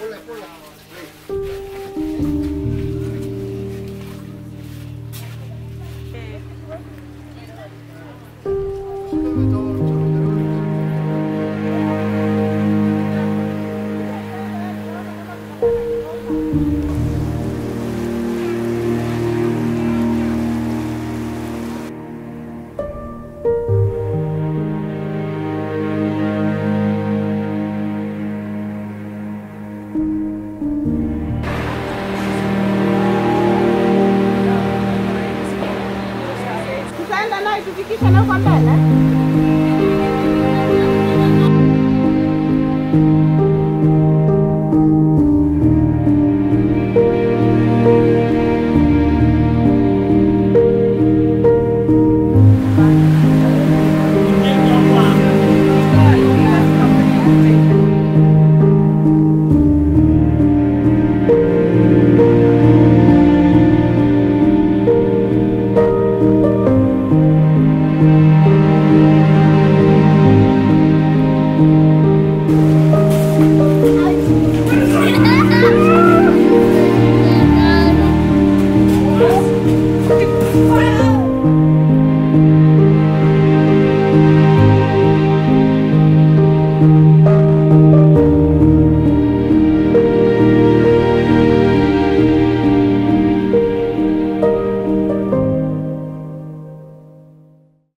Ponla, ponla. อยู่ที่คิดชาแนลคอนแบทนะ Bye.